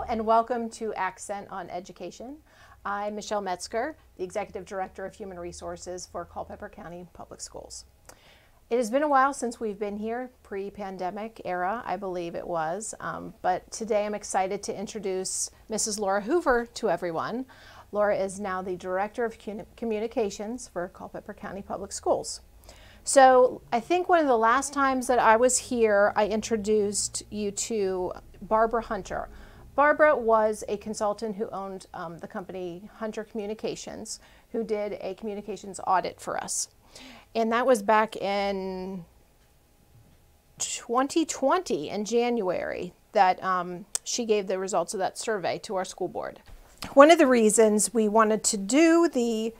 and welcome to Accent on Education. I'm Michelle Metzgar, the Executive Director of Human Resources for Culpeper County Public Schools. It has been a while since we've been here, pre-pandemic era, I believe it was, um, but today I'm excited to introduce Mrs. Laura Hoover to everyone. Laura is now the Director of Communications for Culpeper County Public Schools. So I think one of the last times that I was here, I introduced you to Barbara Hunter. Barbara was a consultant who owned um, the company Hunter Communications, who did a communications audit for us. And that was back in 2020 in January that um, she gave the results of that survey to our school board. One of the reasons we wanted to do the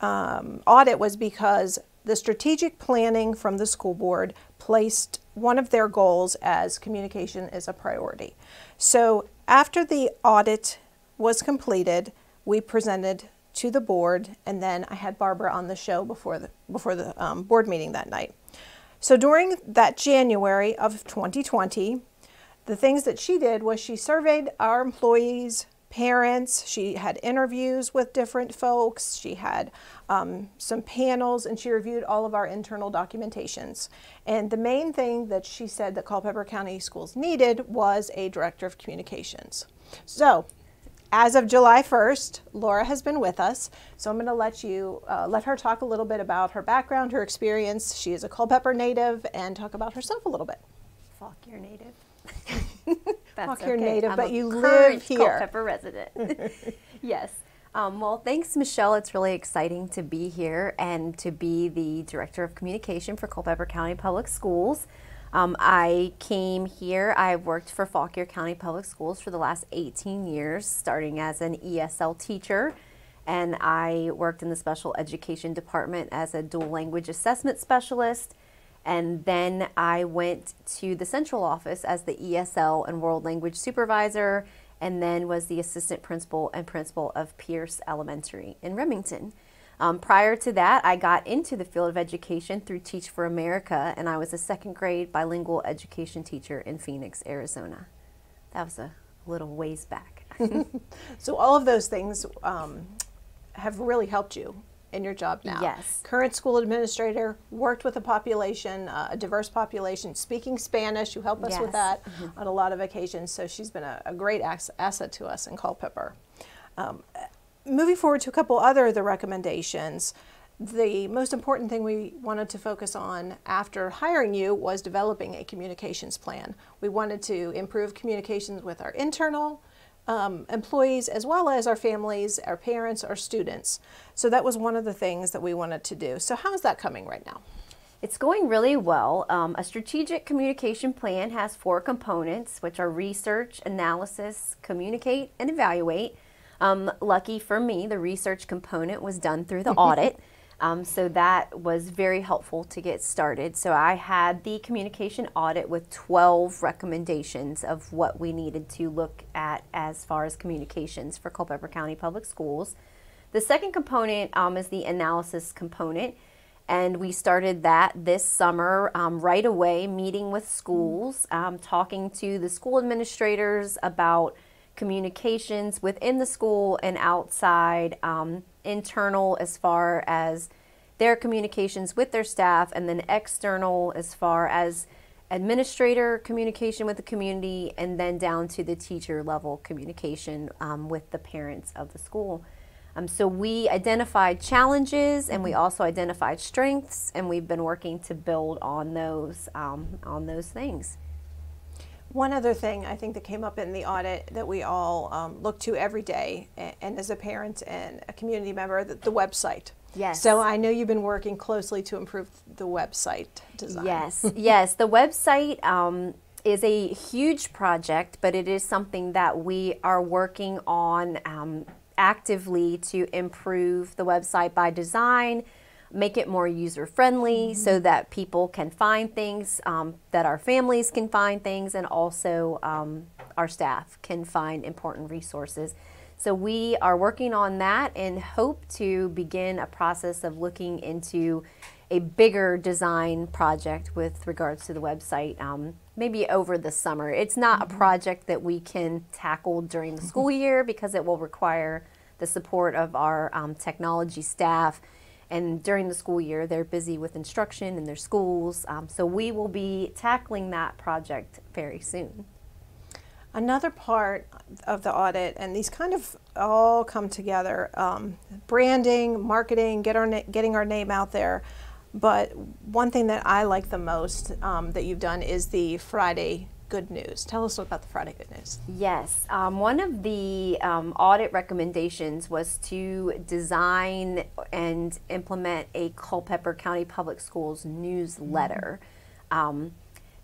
um, audit was because the strategic planning from the school board placed one of their goals as communication is a priority. So after the audit was completed, we presented to the board, and then I had Barbara on the show before the before the um, board meeting that night. So during that January of 2020, the things that she did was she surveyed our employees parents. She had interviews with different folks. She had um, some panels and she reviewed all of our internal documentations. And the main thing that she said that Culpeper County Schools needed was a director of communications. So as of July 1st, Laura has been with us, so I'm going to let you uh, let her talk a little bit about her background, her experience. She is a Culpeper native, and talk about herself a little bit. Fauquier native. That's okay. native, I'm but you live here. Culpeper resident. yes. Um, well, thanks, Michelle. It's really exciting to be here and to be the Director of Communication for Culpeper County Public Schools. Um, I came here, I've worked for Fauquier County Public Schools for the last 18 years, starting as an ESL teacher, and I worked in the special education department as a dual language assessment specialist and then I went to the central office as the ESL and world language supervisor, and then was the assistant principal and principal of Pierce Elementary in Remington. Um, prior to that, I got into the field of education through Teach for America, and I was a second grade bilingual education teacher in Phoenix, Arizona. That was a little ways back. so, all of those things um, have really helped you in your job now. Yes. Current school administrator, worked with a population, uh, a diverse population, speaking Spanish. You help us yes. with that mm -hmm. on a lot of occasions. So she's been a, a great asset to us in Culpeper. Um, moving forward to a couple other of the recommendations, the most important thing we wanted to focus on after hiring you was developing a communications plan. We wanted to improve communications with our internal um, employees as well as our families, our parents, our students. So that was one of the things that we wanted to do. So how is that coming right now? It's going really well. Um, a strategic communication plan has four components, which are research, analysis, communicate, and evaluate. Um, lucky for me, the research component was done through the audit. Um, so that was very helpful to get started. So I had the communication audit with 12 recommendations of what we needed to look at as far as communications for Culpeper County Public Schools. The second component um, is the analysis component. And we started that this summer um, right away, meeting with schools, um, talking to the school administrators about communications within the school and outside um, internal as far as their communications with their staff, and then external as far as administrator communication with the community, and then down to the teacher level communication um, with the parents of the school. Um, so we identified challenges and we also identified strengths, and we've been working to build on those um, on those things. One other thing I think that came up in the audit that we all um, look to every day, and as a parent and a community member, the, the website. Yes. So I know you've been working closely to improve the website design. Yes, yes. The website um, is a huge project, but it is something that we are working on um, actively to improve the website by design, make it more user friendly mm -hmm. so that people can find things, um, that our families can find things, and also um, our staff can find important resources. So we are working on that and hope to begin a process of looking into a bigger design project with regards to the website um, maybe over the summer. It's not mm-hmm. a project that we can tackle during the school year because it will require the support of our um, technology staff. And during the school year, they're busy with instruction in their schools. Um, so we will be tackling that project very soon. Another part of the audit, and these kind of all come together um, branding, marketing, get our getting our name out there. But one thing that I like the most um, that you've done is the Friday Good News. Tell us about the Friday Good News. Yes, um, one of the um, audit recommendations was to design and implement a Culpeper County Public Schools newsletter. Mm-hmm.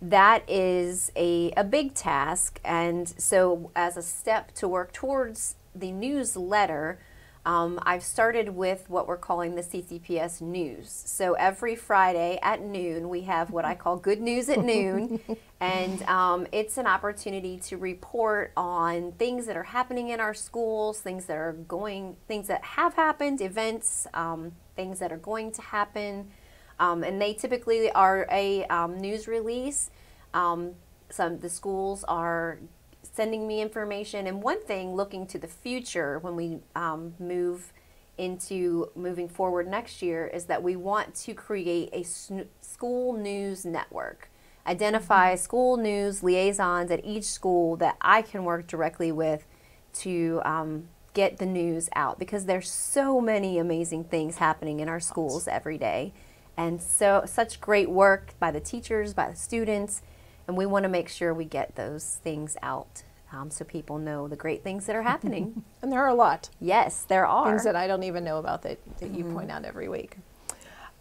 that is a, a big task, and so as a step to work towards the newsletter, um, I've started with what we're calling the CCPS News. So every Friday at noon, we have what I call Good News at Noon. and um, it's an opportunity to report on things that are happening in our schools, things that are going, things that have happened, events, um, things that are going to happen. Um, and they typically are a um, news release. Um, some the schools are sending me information. And one thing, looking to the future when we um, move into moving forward next year, is that we want to create a school news network. Identify mm-hmm. school news liaisons at each school that I can work directly with to um, get the news out because there's so many amazing things happening in our schools every day and so such great work by the teachers by the students and we want to make sure we get those things out um, so people know the great things that are happening. and there are a lot. Yes, there are. Things that I don't even know about that, that mm-hmm. you point out every week.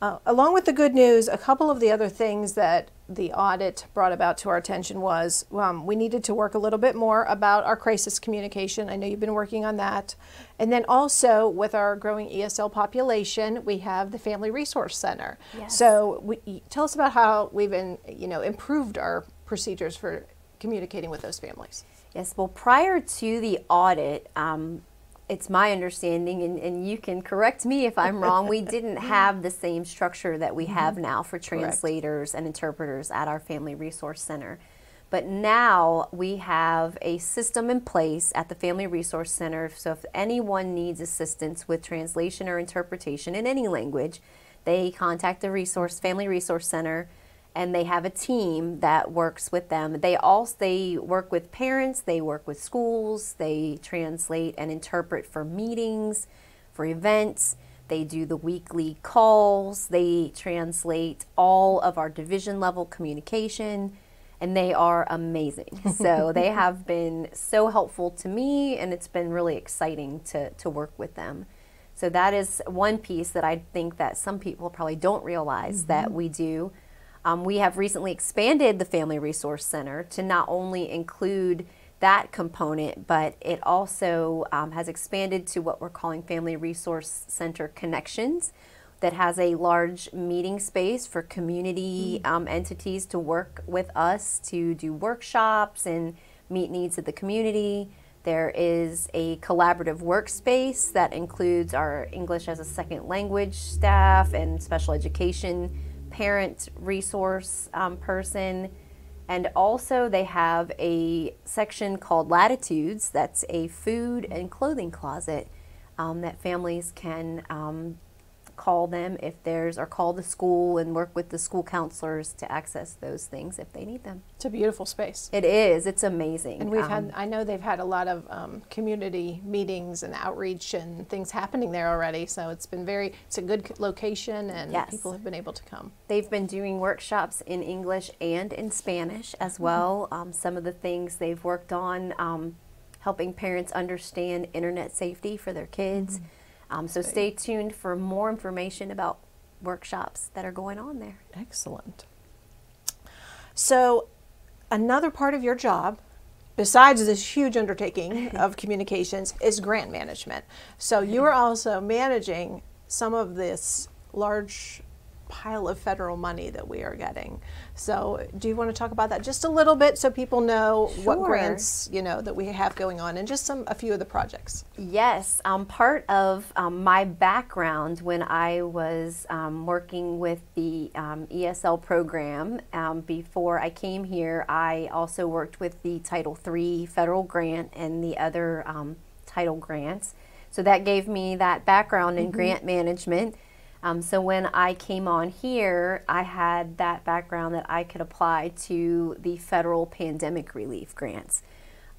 Uh, along with the good news, a couple of the other things that the audit brought about to our attention was um, we needed to work a little bit more about our crisis communication. I know you've been working on that. And then also with our growing ESL population, we have the Family Resource Center. Yes. So we, tell us about how we've been, you know, improved our procedures for communicating with those families. Yes, well, prior to the audit, um, it's my understanding, and, and you can correct me if I'm wrong, we didn't have the same structure that we have mm-hmm. now for translators Correct. and interpreters at our Family Resource Center. But now we have a system in place at the Family Resource Center. So if anyone needs assistance with translation or interpretation in any language, they contact the resource Family Resource Center and they have a team that works with them. They also they work with parents, they work with schools, they translate and interpret for meetings, for events. They do the weekly calls, they translate all of our division level communication, and they are amazing. so they have been so helpful to me, and it's been really exciting to, to work with them. So that is one piece that I think that some people probably don't realize mm-hmm. that we do um, we have recently expanded the Family Resource Center to not only include that component, but it also um, has expanded to what we're calling Family Resource Center Connections that has a large meeting space for community mm. um, entities to work with us to do workshops and meet needs of the community. There is a collaborative workspace that includes our English as a second language staff and special education parent resource um, person. And also, they have a section called Latitudes that's a food and clothing closet um, that families can um, call them if there's, or call the school and work with the school counselors to access those things if they need them. It's a beautiful space. It is. It's amazing. And we've um, had, I know they've had a lot of um, community meetings and outreach and things happening there already. So it's been very, it's a good location and yes. people have been able to come. They've been doing workshops in English and in Spanish as mm-hmm. well. Mm-hmm. Um, some of the things they've worked on um, helping parents understand internet safety for their kids. Mm-hmm um, so stay tuned for more information about workshops that are going on there. Excellent. So, another part of your job, besides this huge undertaking of communications, is grant management. So, you are also managing some of this large pile of federal money that we are getting. So, do you want to talk about that just a little bit so people know what grants you know that we have going on and just some a few of the projects? Yes, um, part of um, my background when I was um, working with the um, ESL program um, before I came here, I also worked with the Title III federal grant and the other um, title grants. So that gave me that background in grant management. Um, so when I came on here, I had that background that I could apply to the federal pandemic relief grants.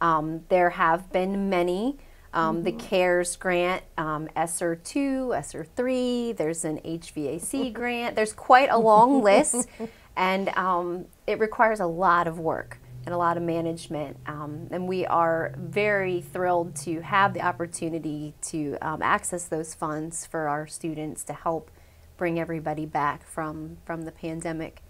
Um, there have been many. Um, The CARES grant, um, ESSER 2, ESSER 3, there's an HVAC grant. There's quite a long list, and um, it requires a lot of work and a lot of management. Um, and we are very thrilled to have the opportunity to um, access those funds for our students to help bring everybody back from, from the pandemic.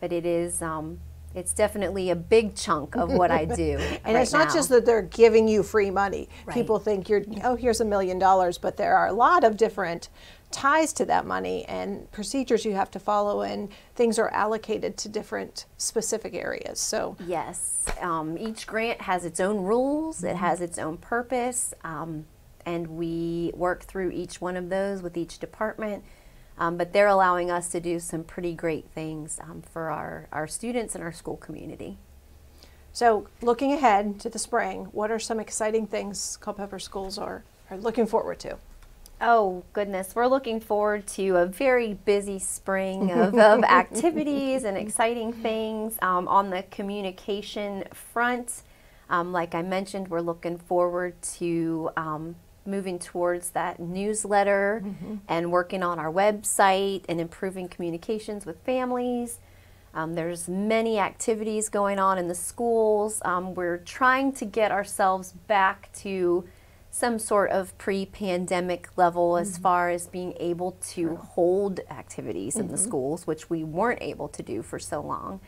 But it is, um, it's definitely a big chunk of what I do. And right it's not now. just that they're giving you free money. Right. People think you're, oh, here's a million dollars, but there are a lot of different ties to that money and procedures you have to follow, and things are allocated to different specific areas. So, Yes, um, each grant has its own rules, it has its own purpose, um, and we work through each one of those with each department. Um, but they're allowing us to do some pretty great things um, for our, our students and our school community. so looking ahead to the spring, what are some exciting things Culpeper schools are, are looking forward to? Oh, goodness. We're looking forward to a very busy spring of, of activities and exciting things um, on the communication front. Um, like I mentioned, we're looking forward to um, moving towards that newsletter and working on our website and improving communications with families. Um, there's many activities going on in the schools. Um, we're trying to get ourselves back to some sort of pre-pandemic level as far as being able to hold activities in the schools, which we weren't able to do for so long.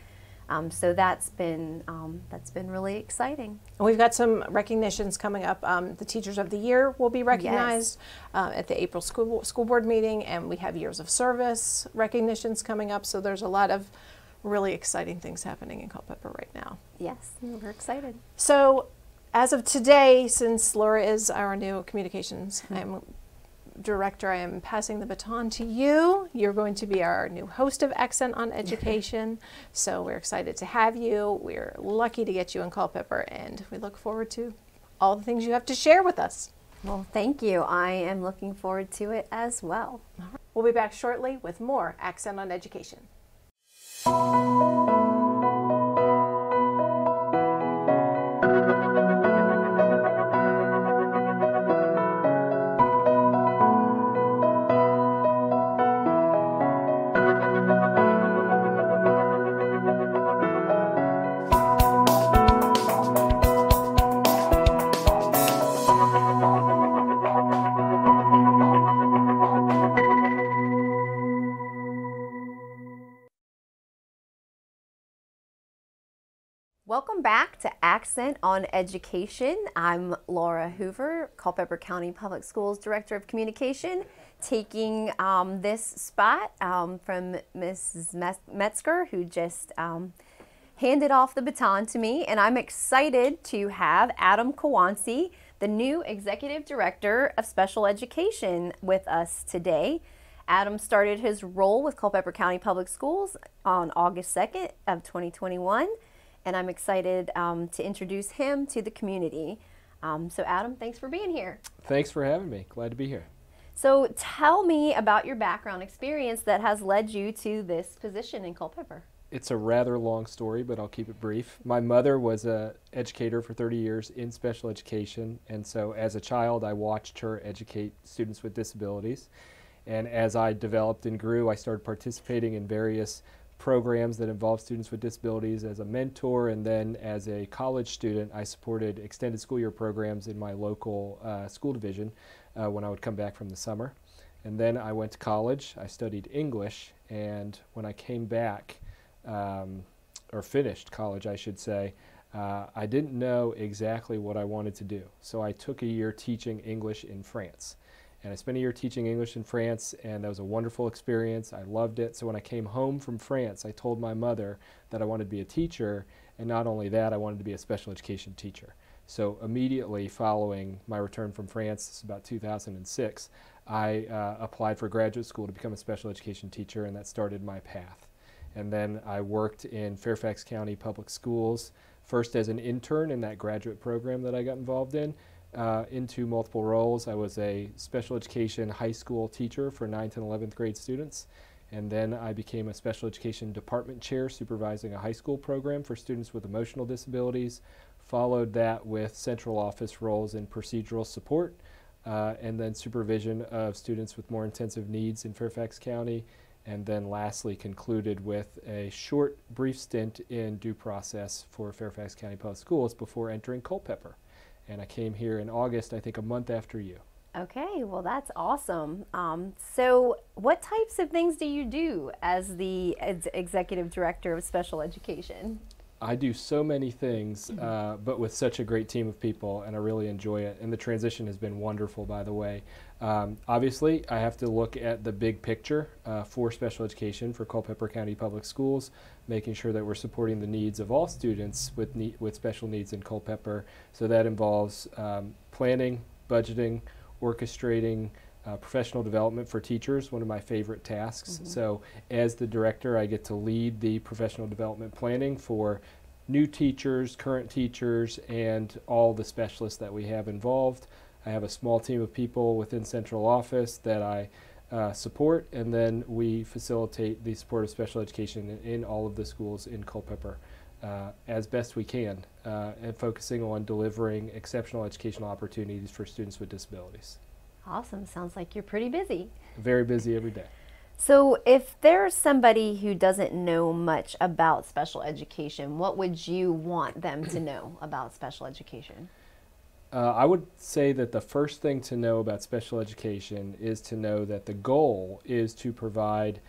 Um, so that's been um, that's been really exciting. And we've got some recognitions coming up. Um, the Teachers of the Year will be recognized uh, at the April school, school board meeting, and we have Years of Service recognitions coming up. So there's a lot of really exciting things happening in Culpeper right now. Yes, we're excited. So, as of today, since Laura is our new communications hmm. I'm director, I am passing the baton to you. You're going to be our new host of Accent on Education. so, we're excited to have you. We're lucky to get you in Culpeper, and we look forward to all the things you have to share with us. Well, thank you. I am looking forward to it as well. We'll be back shortly with more Accent on Education. Welcome back to Accent on Education. I'm Laura Hoover, Culpeper County Public Schools Director of Communication, taking um, this spot um, from Mrs. Metzgar, who just um, handed off the baton to me. And I'm excited to have Adam Cahuantzi, the new Executive Director of Special Education, with us today. Adam started his role with Culpeper County Public Schools on August 2nd of 2021 and I'm excited um, to introduce him to the community. Um, so, Adam, thanks for being here. Thanks for having me. Glad to be here. So, tell me about your background experience that has led you to this position in Culpeper. It's a rather long story, but I'll keep it brief. My mother was a educator for 30 years in special education, and so as a child, I watched her educate students with disabilities. And as I developed and grew, I started participating in various programs that involve students with disabilities as a mentor, and then as a college student, I supported extended school year programs in my local uh, school division uh, when I would come back from the summer. And then I went to college. I studied English, and when I came back, um, or finished college, I should say, uh, I didn't know exactly what I wanted to do. So I took a year teaching English in France. And I spent a year teaching English in France, and that was a wonderful experience. I loved it. So when I came home from France, I told my mother that I wanted to be a teacher, and not only that, I wanted to be a special education teacher. So immediately following my return from France, this is about 2006, I uh, applied for graduate school to become a special education teacher, and that started my path. And then I worked in Fairfax County Public Schools, first as an intern in that graduate program that I got involved in, uh, into multiple roles. I was a special education high school teacher for 9th and 11th grade students. And then I became a special education department chair supervising a high school program for students with emotional disabilities. Followed that with central office roles in procedural support uh, and then supervision of students with more intensive needs in Fairfax County. And then lastly concluded with a short, brief stint in due process for Fairfax County Public Schools before entering Culpeper and I came here in August, I think a month after you. Okay, well, that's awesome. Um, so, what types of things do you do as the executive director of special education? I do so many things, mm-hmm. uh, but with such a great team of people, and I really enjoy it. And the transition has been wonderful, by the way. Um, obviously, I have to look at the big picture uh, for special education for Culpeper County Public Schools, making sure that we're supporting the needs of all students with need, with special needs in Culpeper. So that involves um, planning, budgeting, orchestrating. Uh, professional development for teachers, one of my favorite tasks. Mm -hmm. So, as the director, I get to lead the professional development planning for new teachers, current teachers, and all the specialists that we have involved. I have a small team of people within central office that I uh, support, and then we facilitate the support of special education in, in all of the schools in Culpeper uh, as best we can, uh, and focusing on delivering exceptional educational opportunities for students with disabilities. Awesome. Sounds like you're pretty busy. Very busy every day. So, if there's somebody who doesn't know much about special education, what would you want them to know about special education? Uh, I would say that the first thing to know about special education is to know that the goal is to provide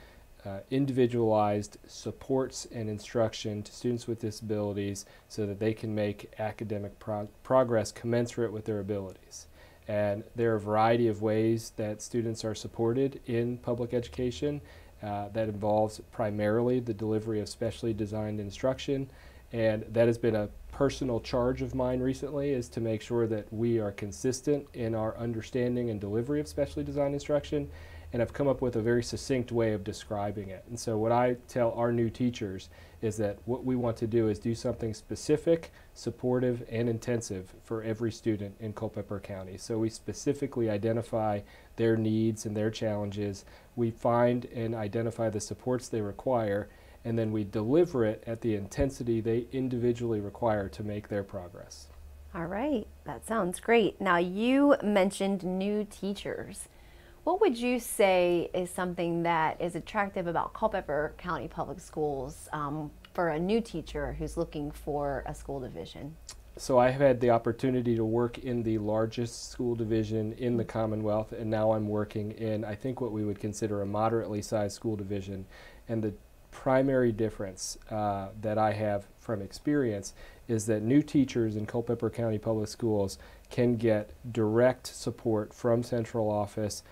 uh, individualized supports and instruction to students with disabilities so that they can make academic prog progress commensurate with their abilities. And there are a variety of ways that students are supported in public education. Uh, that involves primarily the delivery of specially designed instruction, and that has been a personal charge of mine recently is to make sure that we are consistent in our understanding and delivery of specially designed instruction and I've come up with a very succinct way of describing it. And so what I tell our new teachers is that what we want to do is do something specific, supportive, and intensive for every student in Culpeper County. So we specifically identify their needs and their challenges. We find and identify the supports they require, and then we deliver it at the intensity they individually require to make their progress. All right, that sounds great. Now, you mentioned new teachers. What would you say is something that is attractive about Culpeper County Public Schools um, for a new teacher who's looking for a school division? So I have had the opportunity to work in the largest school division in the Commonwealth, and now I'm working in, I think, what we would consider a moderately sized school division. And the primary difference uh, that I have from experience is that new teachers in Culpeper County Public Schools can get direct support from central office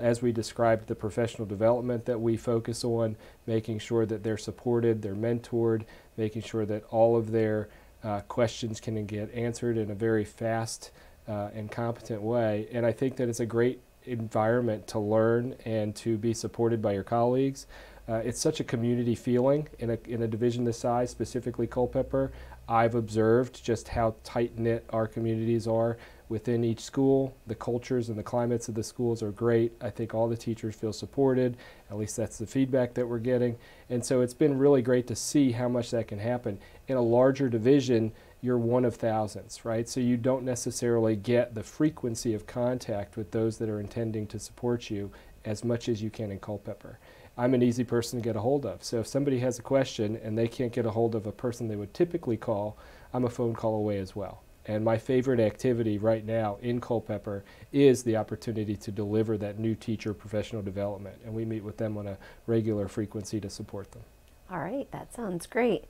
as we described, the professional development that we focus on, making sure that they're supported, they're mentored, making sure that all of their uh, questions can get answered in a very fast uh, and competent way. And I think that it's a great environment to learn and to be supported by your colleagues. Uh, it's such a community feeling in a, in a division this size, specifically Culpeper. I've observed just how tight knit our communities are within each school. The cultures and the climates of the schools are great. I think all the teachers feel supported. At least that's the feedback that we're getting. And so it's been really great to see how much that can happen. In a larger division, you're one of thousands, right? So you don't necessarily get the frequency of contact with those that are intending to support you as much as you can in Culpeper. I'm an easy person to get a hold of. So if somebody has a question and they can't get a hold of a person they would typically call, I'm a phone call away as well. And my favorite activity right now in Culpeper is the opportunity to deliver that new teacher professional development. And we meet with them on a regular frequency to support them. All right, that sounds great.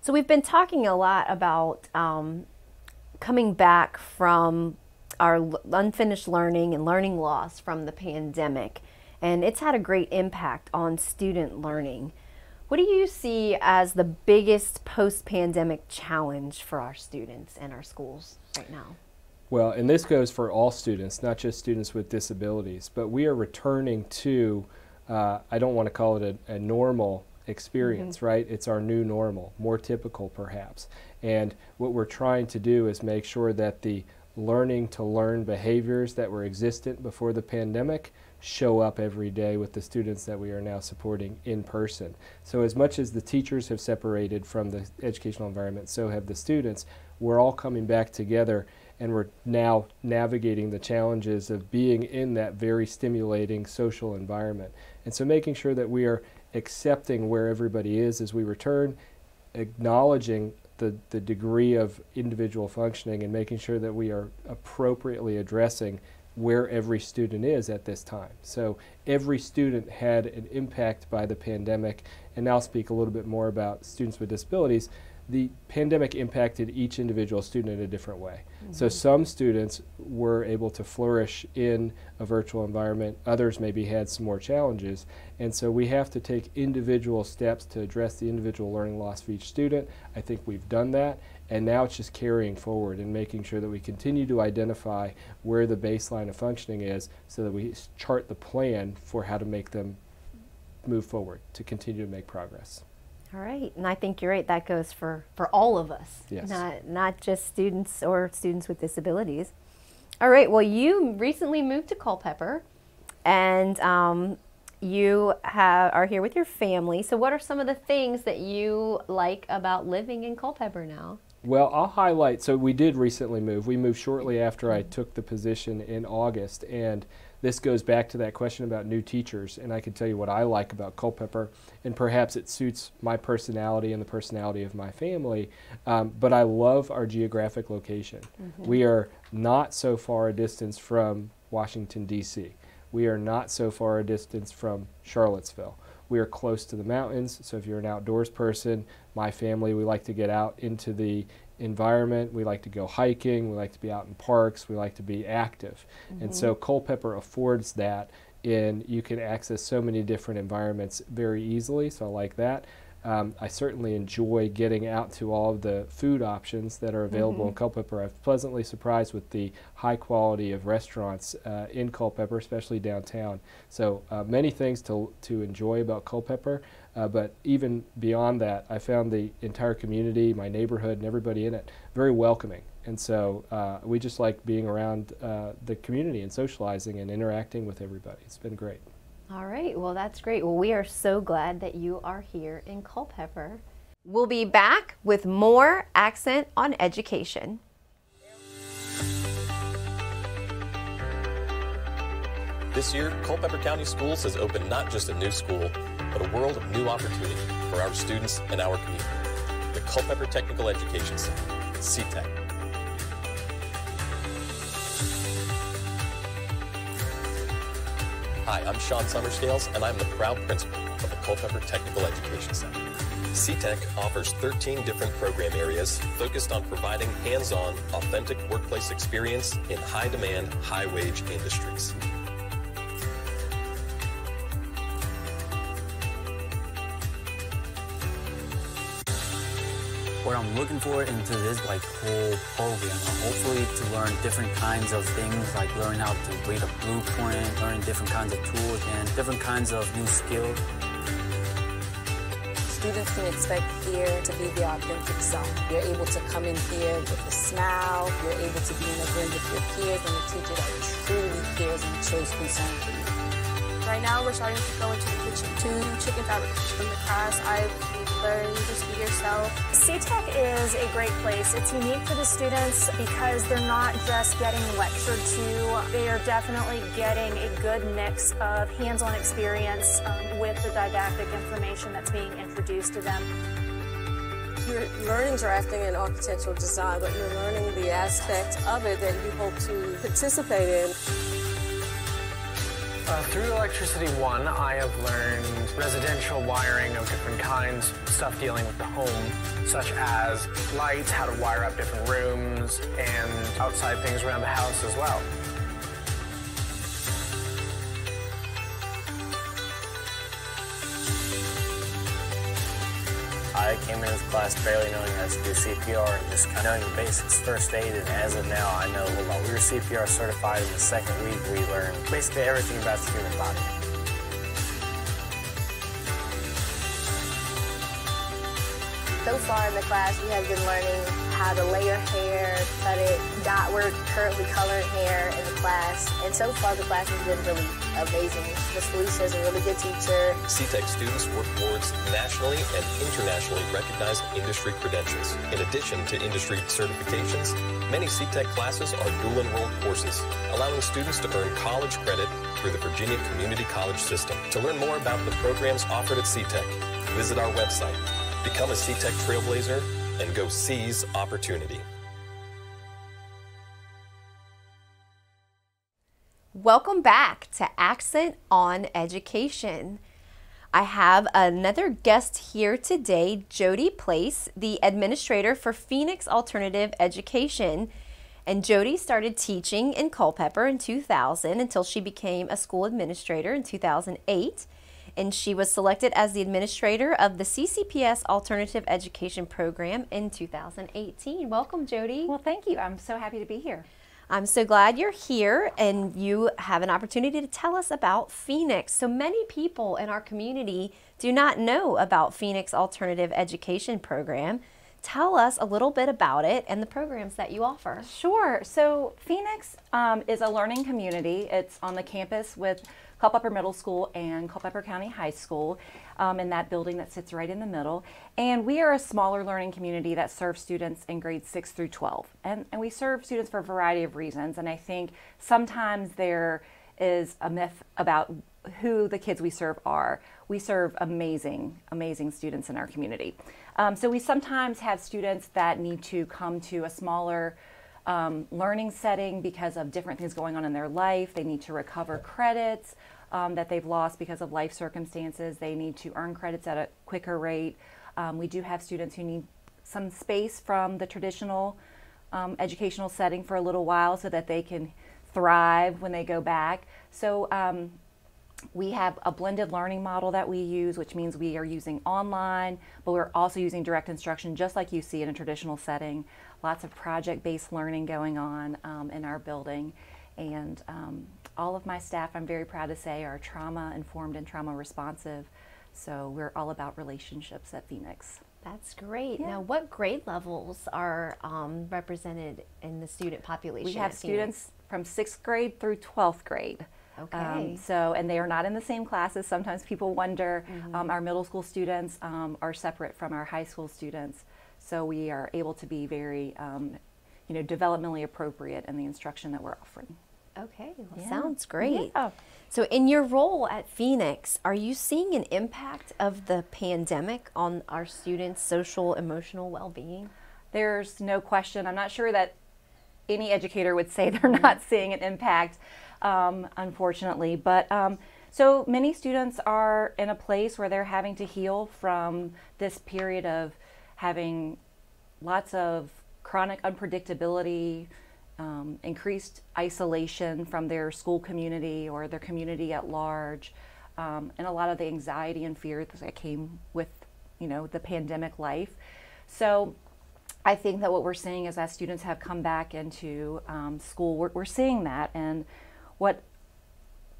So we've been talking a lot about um, coming back from our unfinished learning and learning loss from the pandemic, and it's had a great impact on student learning. What do you see as the biggest post pandemic challenge for our students and our schools right now? Well, and this goes for all students, not just students with disabilities, but we are returning to, uh, I don't want to call it a, a normal experience, mm-hmm. right? It's our new normal, more typical perhaps. And what we're trying to do is make sure that the learning to learn behaviors that were existent before the pandemic show up every day with the students that we are now supporting in person. So as much as the teachers have separated from the educational environment, so have the students. We're all coming back together and we're now navigating the challenges of being in that very stimulating social environment. And so making sure that we are accepting where everybody is as we return, acknowledging the, the degree of individual functioning and making sure that we are appropriately addressing where every student is at this time. So every student had an impact by the pandemic, and now I'll speak a little bit more about students with disabilities the pandemic impacted each individual student in a different way. Mm -hmm. So mm-hmm. some students were able to flourish in a virtual environment, others maybe had some more challenges. And so we have to take individual steps to address the individual learning loss of each student. I think we've done that. And now it's just carrying forward and making sure that we continue to identify where the baseline of functioning is so that we chart the plan for how to make them move forward to continue to make progress. All right, and I think you're right. That goes for for all of us, yes. not not just students or students with disabilities. All right. Well, you recently moved to Culpeper, and um, you have are here with your family. So, what are some of the things that you like about living in Culpeper now? Well, I'll highlight. So, we did recently move. We moved shortly after I took the position in August, and this goes back to that question about new teachers, and I can tell you what I like about Culpeper, and perhaps it suits my personality and the personality of my family, um, but I love our geographic location. Mm -hmm. We are not so far a distance from Washington, D.C. We are not so far a distance from Charlottesville. We are close to the mountains, so if you're an outdoors person, my family, we like to get out into the environment. We like to go hiking. We like to be out in parks. We like to be active. Mm -hmm. And so mm-hmm. Culpeper affords that and you can access so many different environments very easily. So I like that. Um, I certainly enjoy getting out to all of the food options that are available mm -hmm. in. Culpeper. I'm pleasantly surprised with the high quality of restaurants uh, in Culpeper, especially downtown. So uh, many things to, to enjoy about Culpeper. Uh, but even beyond that, I found the entire community, my neighborhood, and everybody in it very welcoming. And so uh, we just like being around uh, the community and socializing and interacting with everybody. It's been great. All right, well, that's great. Well, we are so glad that you are here in Culpeper. We'll be back with more Accent on Education. This year, Culpeper County Schools has opened not just a new school, but a world of new opportunity for our students and our community. The Culpeper Technical Education Center, CTEC. Hi, I'm Sean Summerscales, and I'm the proud principal of the Culpeper Technical Education Center. CTEC offers 13 different program areas focused on providing hands-on, authentic workplace experience in high-demand, high-wage industries. what I'm looking forward into this like whole program. Hopefully to learn different kinds of things, like learn how to read a blueprint, learn different kinds of tools and different kinds of new skills. Students can expect here to be the authentic self. You're able to come in here with a smile. You're able to be in a room with your peers and a teacher that truly cares and shows concern for you. Right now, we're starting to go into the kitchen to chicken fabrication class. I've learned just be yourself. CTEC is a great place. It's unique for the students because they're not just getting lectured to, they are definitely getting a good mix of hands-on experience um, with the didactic information that's being introduced to them. You're learning drafting and architectural design, but you're learning the aspect of it that you hope to participate in. Uh, through Electricity One, I have learned residential wiring of different kinds, stuff dealing with the home, such as lights, how to wire up different rooms, and outside things around the house as well. I came in this class barely knowing how to do CPR and just kind of knowing the basics first aid, and as of now, I know a lot. We were CPR certified in the second week. We learned basically everything about the human body. So far in the class, we have been learning how to layer hair, cut it, dot. We're currently coloring hair in the class, and so far the class has been really amazing. Ms. Felicia is a really good teacher. CTEC students work towards nationally and internationally recognized industry credentials. In addition to industry certifications, many CTEC classes are dual enrolled courses, allowing students to earn college credit through the Virginia Community College system. To learn more about the programs offered at CTEC, visit our website, become a CTEC trailblazer, and go seize opportunity. Welcome back to Accent on Education. I have another guest here today, Jodi Place, the administrator for Phoenix Alternative Education. And Jodi started teaching in Culpeper in 2000 until she became a school administrator in 2008. And she was selected as the administrator of the CCPS Alternative Education Program in 2018. Welcome, Jodi. Well, thank you. I'm so happy to be here. I'm so glad you're here and you have an opportunity to tell us about Phoenix. So many people in our community do not know about Phoenix Alternative Education Program. Tell us a little bit about it and the programs that you offer. Sure. So Phoenix um, is a learning community. It's on the campus with Culpeper Middle School and Culpeper County High School um, in that building that sits right in the middle. And we are a smaller learning community that serves students in grades 6 through 12. And, and we serve students for a variety of reasons. And I think sometimes there is a myth about who the kids we serve are. We serve amazing, amazing students in our community. Um, so we sometimes have students that need to come to a smaller um, learning setting because of different things going on in their life. They need to recover credits um, that they've lost because of life circumstances. They need to earn credits at a quicker rate. Um, we do have students who need some space from the traditional um, educational setting for a little while so that they can thrive when they go back. So um, we have a blended learning model that we use, which means we are using online, but we're also using direct instruction just like you see in a traditional setting. Lots of project-based learning going on um, in our building. And um, all of my staff, I'm very proud to say, are trauma-informed and trauma-responsive. So we're all about relationships at Phoenix. That's great. Yeah. Now, what grade levels are um, represented in the student population? We have students from sixth grade through 12th grade. Okay. Um, so, and they are not in the same classes. Sometimes people wonder. Mm-hmm. Um, our middle school students um, are separate from our high school students, so we are able to be very, um, you know, developmentally appropriate in the instruction that we're offering. Okay, well, yeah. sounds great. Yeah. So, in your role at Phoenix, are you seeing an impact of the pandemic on our students' social, emotional well being? There's no question. I'm not sure that any educator would say they're not seeing an impact um, unfortunately. But um, so many students are in a place where they're having to heal from this period of having lots of chronic unpredictability, um, increased isolation from their school community or their community at large, um, and a lot of the anxiety and fear that came with, you know, the pandemic life. So I think that what we're seeing is as students have come back into um, school, we're, we're seeing that, and what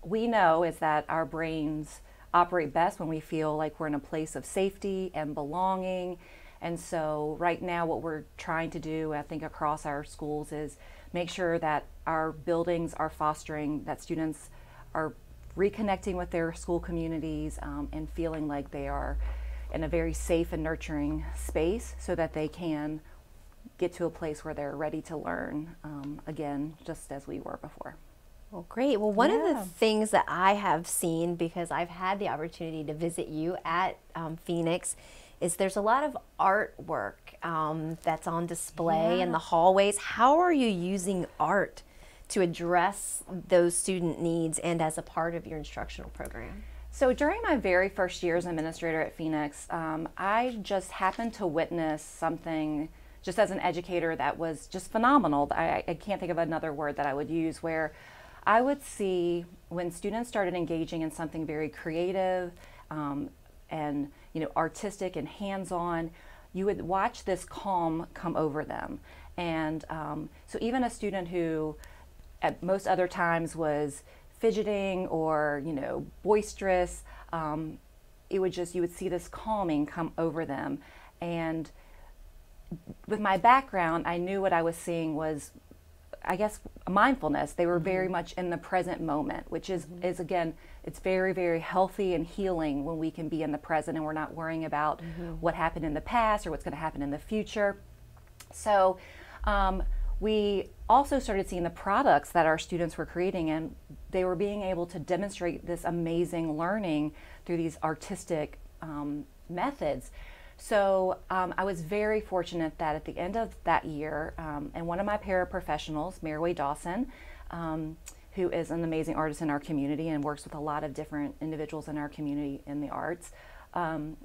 we know is that our brains operate best when we feel like we're in a place of safety and belonging. And so, right now, what we're trying to do, I think, across our schools is make sure that our buildings are fostering that students are reconnecting with their school communities um, and feeling like they are in a very safe and nurturing space so that they can get to a place where they're ready to learn um, again, just as we were before. Well, great. Well, one yeah. of the things that I have seen because I've had the opportunity to visit you at um, Phoenix is there's a lot of artwork um, that's on display yeah. in the hallways. How are you using art to address those student needs and as a part of your instructional program? So during my very first year as administrator at Phoenix, um, I just happened to witness something just as an educator that was just phenomenal. I, I can't think of another word that I would use where I would see when students started engaging in something very creative um, and you know artistic and hands-on, you would watch this calm come over them. And um, so even a student who at most other times was fidgeting or you know boisterous um, it would just you would see this calming come over them and with my background i knew what i was seeing was i guess mindfulness they were mm-hmm. very much in the present moment which is mm-hmm. is again it's very very healthy and healing when we can be in the present and we're not worrying about mm-hmm. what happened in the past or what's going to happen in the future so um, we also started seeing the products that our students were creating and they were being able to demonstrate this amazing learning through these artistic um, methods. So um, I was very fortunate that at the end of that year, um, and one of my paraprofessionals, Maryaway Dawson, um, who is an amazing artist in our community and works with a lot of different individuals in our community in the arts, um,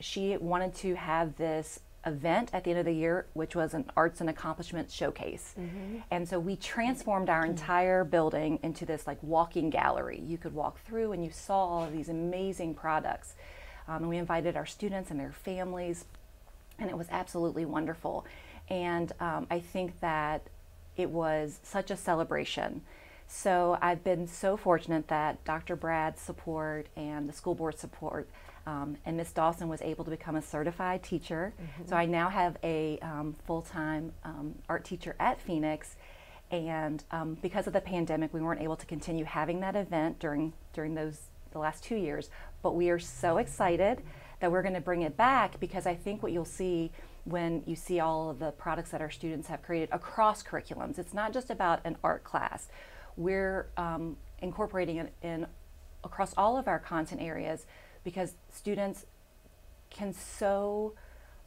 she wanted to have this event at the end of the year, which was an arts and accomplishments showcase. Mm-hmm. And so we transformed our entire building into this like walking gallery. You could walk through and you saw all of these amazing products. Um, and we invited our students and their families, and it was absolutely wonderful. And um, I think that it was such a celebration. So I've been so fortunate that Dr. Brad's support and the school board support um, and Miss Dawson was able to become a certified teacher. Mm-hmm. So I now have a um, full time um, art teacher at Phoenix. And um, because of the pandemic, we weren't able to continue having that event during during those the last two years. But we are so excited that we're going to bring it back because I think what you'll see when you see all of the products that our students have created across curriculums, it's not just about an art class. We're um, incorporating it in across all of our content areas because students can so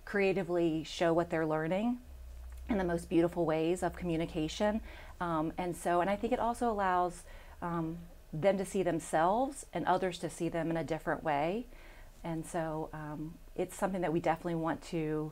creatively show what they're learning in the most beautiful ways of communication. Um, and so, and I think it also allows um, them to see themselves and others to see them in a different way. And so um, it's something that we definitely want to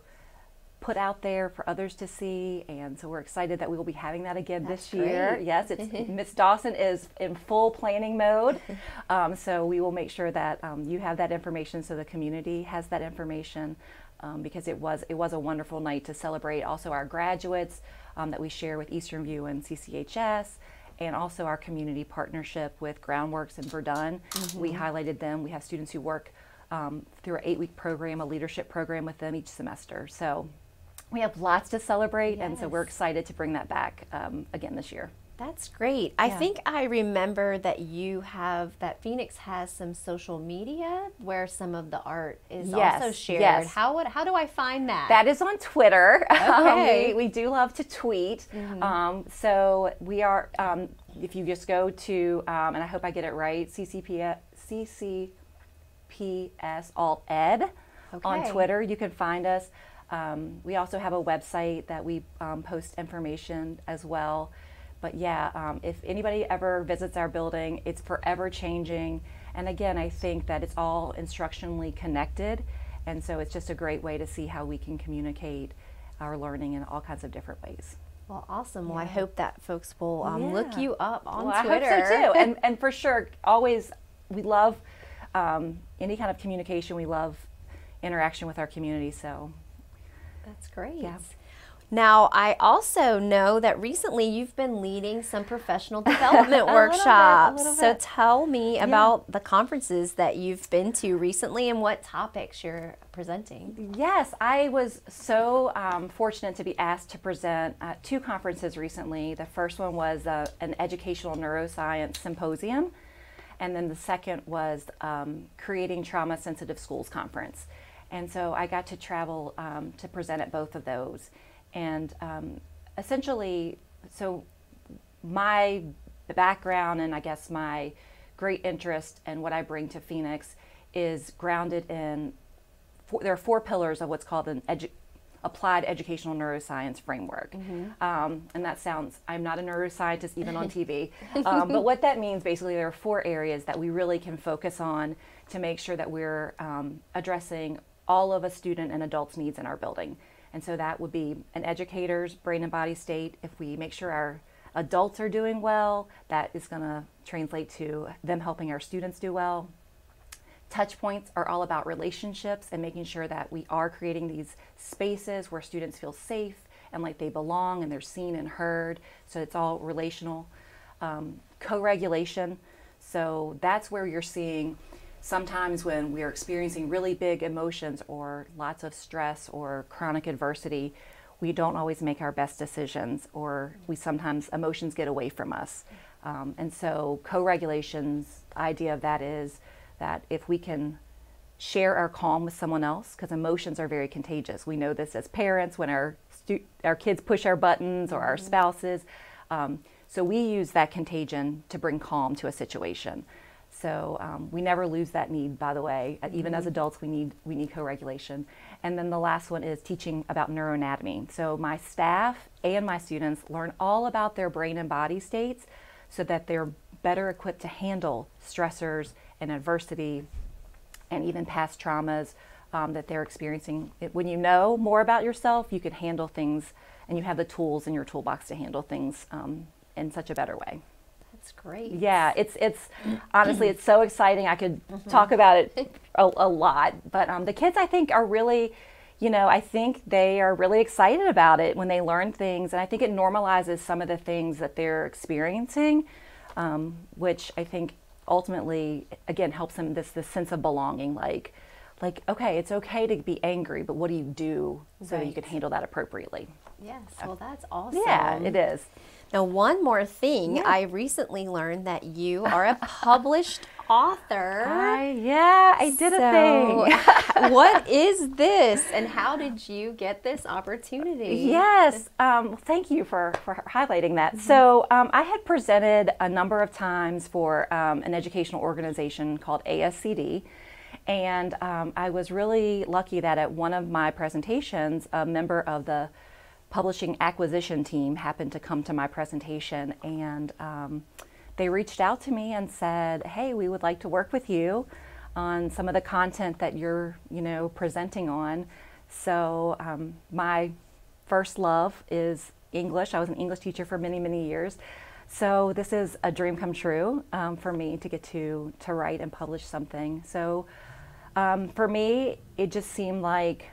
put out there for others to see. And so we're excited that we will be having that again That's this year. Great. Yes, it's Miss Dawson is in full planning mode. Um, so we will make sure that um, you have that information so the community has that information. Um, because it was it was a wonderful night to celebrate also our graduates um, that we share with Eastern View and CCHS and also our community partnership with Groundworks and Verdun. Mm-hmm. We highlighted them. We have students who work um, through an eight week program, a leadership program with them each semester. So we have lots to celebrate, yes. and so we're excited to bring that back um, again this year. That's great. Yeah. I think I remember that you have that Phoenix has some social media where some of the art is yes. also shared. Yes. How would how do I find that? That is on Twitter. Okay. um, we, we, do love to tweet. Mm-hmm. Um, so we are. Um, if you just go to um, and I hope I get it right, CCP CCPS Alt Ed okay. on Twitter. You can find us. Um, we also have a website that we um, post information as well. But yeah, um, if anybody ever visits our building, it's forever changing. And again, I think that it's all instructionally connected. And so it's just a great way to see how we can communicate our learning in all kinds of different ways. Well, awesome. Yeah. Well, I hope that folks will um, yeah. look you up on well, Twitter. I hope so too. and, and for sure, always, we love um, any kind of communication. We love interaction with our community. So that's great. Yeah. Now, I also know that recently you've been leading some professional development workshops. Bit, so tell me yeah. about the conferences that you've been to recently and what topics you're presenting. Yes, I was so um, fortunate to be asked to present at two conferences recently. The first one was uh, an educational neuroscience symposium, and then the second was um, Creating Trauma Sensitive Schools Conference. And so I got to travel um, to present at both of those. And um, essentially, so my background and I guess my great interest and what I bring to Phoenix is grounded in, four, there are four pillars of what's called an edu- applied educational neuroscience framework. Mm-hmm. Um, and that sounds, I'm not a neuroscientist even on TV. Um, but what that means basically, there are four areas that we really can focus on to make sure that we're um, addressing all of a student and adult's needs in our building. And so that would be an educator's brain and body state. If we make sure our adults are doing well, that is going to translate to them helping our students do well. Touch points are all about relationships and making sure that we are creating these spaces where students feel safe and like they belong and they're seen and heard. So it's all relational. Um, Co regulation. So that's where you're seeing sometimes when we're experiencing really big emotions or lots of stress or chronic adversity, we don't always make our best decisions or we sometimes emotions get away from us. Um, and so co-regulation's idea of that is that if we can share our calm with someone else, because emotions are very contagious. We know this as parents when our stu- our kids push our buttons or our spouses. Um, so we use that contagion to bring calm to a situation. So um, we never lose that need, by the way. Uh, Even as adults, we need we need co-regulation. And then the last one is teaching about neuroanatomy. So my staff and my students learn all about their brain and body states, so that they're better equipped to handle stressors and adversity, and even past traumas um, that they're experiencing. It- When you know more about yourself, you can handle things, and you have the tools in your toolbox to handle things um, in such a better way. That's great. Yeah, it's it's honestly it's so exciting. I could talk about it a, a lot, but um, the kids I think are really, you know, I think they are really excited about it when they learn things, and I think it normalizes some of the things that they're experiencing, um, which I think ultimately again helps them this this sense of belonging, like. Like okay, it's okay to be angry, but what do you do so that you can handle that appropriately? Yes. Well, that's awesome. Yeah, it is. Now, one more thing. Yeah. I recently learned that you are a published author. I, yeah, I did a thing. what is this, and how did you get this opportunity? Yes, um, thank you for, for highlighting that. So, um, I had presented a number of times for um, an educational organization called ASCD, and um, I was really lucky that at one of my presentations, a member of the publishing acquisition team happened to come to my presentation and um, they reached out to me and said, "Hey, we would like to work with you on some of the content that you're, you know, presenting on." So um, my first love is English. I was an English teacher for many, many years. So this is a dream come true um, for me to get to to write and publish something. So um, for me, it just seemed like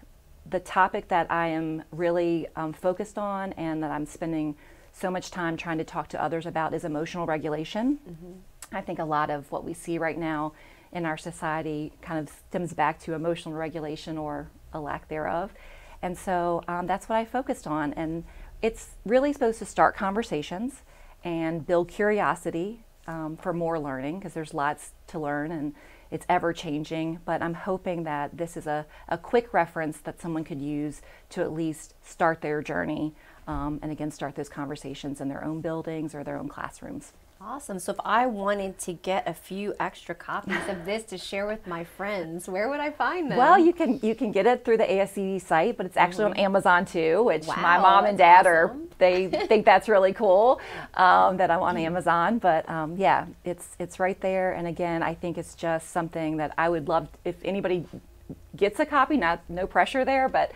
the topic that I am really um, focused on and that I'm spending so much time trying to talk to others about is emotional regulation. I think a lot of what we see right now in our society kind of stems back to emotional regulation or a lack thereof. And so um, that's what I focused on. And it's really supposed to start conversations and build curiosity um, for more learning because there's lots to learn and it's ever changing. But I'm hoping that this is a, a quick reference that someone could use to at least start their journey um, and again start those conversations in their own buildings or their own classrooms. Awesome. So, if I wanted to get a few extra copies of this to share with my friends, where would I find them? Well, you can you can get it through the ASCD site, but it's actually on Amazon too, which my Mm-hmm. Mom and dad are they think that's really cool um, that I'm on Amazon. But um, yeah, it's it's right there. And again, I think it's just something that I would love if anybody gets a copy. Not no pressure there, but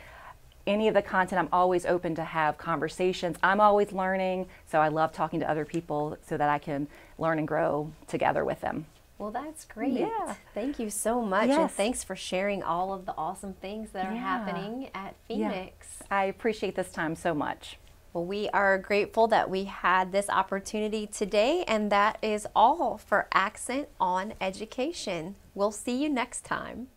any of the content, I'm always open to have conversations. I'm always learning, so I love talking to other people so that I can learn and grow together with them. Well, that's great. Yeah. Thank you so much. And thanks for sharing all of the awesome things that are Yeah. happening at Phoenix. Yeah. Phoenix. I appreciate this time so much. Well, we are grateful that we had this opportunity today, and that is all for Accent on Education. We'll see you next time.